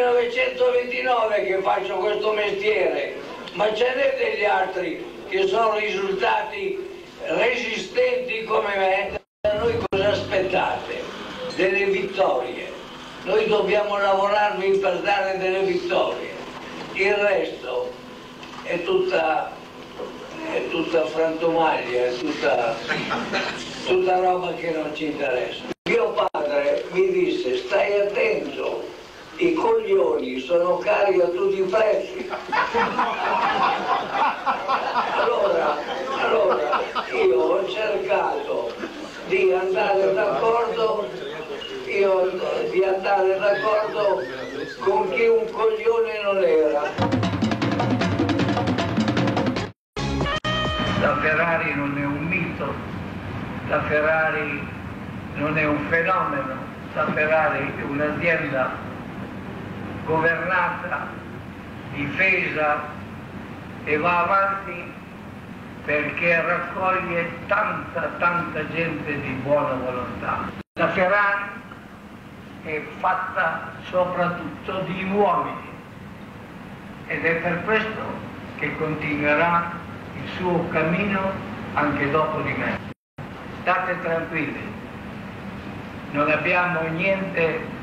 1929 che faccio questo mestiere, ma ce n'è degli altri che sono risultati resistenti come me. Da noi cosa aspettate? Delle vittorie. Noi dobbiamo lavorarvi per dare delle vittorie. Il resto è tutta, è tutta frantumaglia, è tutta, tutta roba che non ci interessa. Sono cari a tutti i prezzi. Allora, allora io ho cercato di andare d'accordo io di andare d'accordo con chi un coglione non era. La Ferrari non è un mito, la Ferrari non è un fenomeno, la Ferrari è un'azienda governata, difesa e va avanti perché raccoglie tanta, tanta gente di buona volontà. La Ferrari è fatta soprattutto di uomini ed è per questo che continuerà il suo cammino anche dopo di me. State tranquilli, non abbiamo niente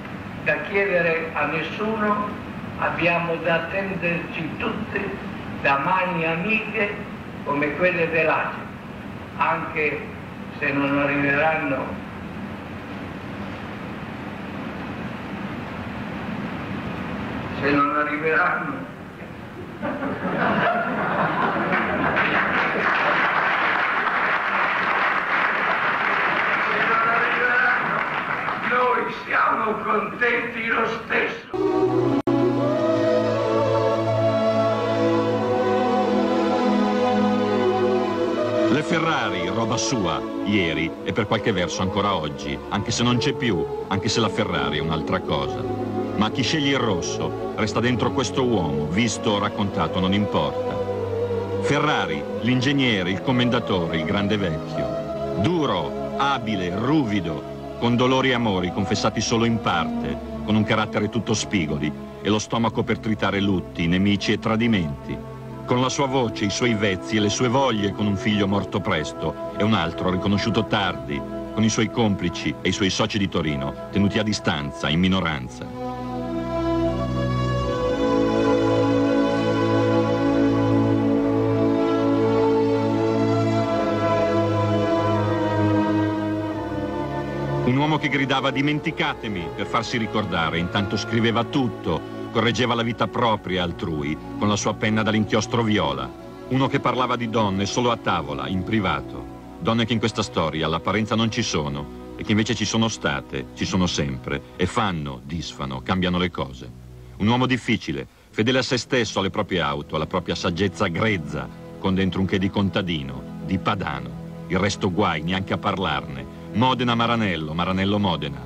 da chiedere a nessuno, abbiamo da attenderci tutti da mani amiche come quelle dell'Asia, anche se non arriveranno se non arriveranno siamo contenti lo stesso. Le Ferrari, roba sua, ieri e per qualche verso ancora oggi, anche se non c'è più, anche se la Ferrari è un'altra cosa. Ma chi sceglie il rosso resta dentro questo uomo, visto o raccontato non importa. Ferrari, l'ingegnere, il commendatore, il grande vecchio. Duro, abile, ruvido, con dolori e amori confessati solo in parte, con un carattere tutto spigoli e lo stomaco per tritare lutti, nemici e tradimenti, con la sua voce, i suoi vezzi e le sue voglie con un figlio morto presto e un altro riconosciuto tardi, con i suoi complici e i suoi soci di Torino, tenuti a distanza, in minoranza. Un uomo che gridava dimenticatemi per farsi ricordare, intanto scriveva tutto, correggeva la vita propria altrui con la sua penna dall'inchiostro viola. Uno che parlava di donne solo a tavola, in privato. Donne che in questa storia all'apparenza non ci sono e che invece ci sono state, ci sono sempre e fanno, disfano, cambiano le cose. Un uomo difficile, fedele a se stesso, alle proprie auto, alla propria saggezza grezza, con dentro un che di contadino, di padano. Il resto guai, neanche a parlarne. Modena Maranello, Maranello Modena.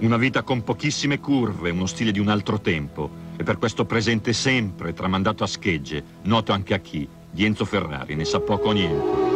Una vita con pochissime curve, uno stile di un altro tempo, e per questo presente sempre, tramandato a schegge, noto anche a chi, di Enzo Ferrari, ne sa poco o niente.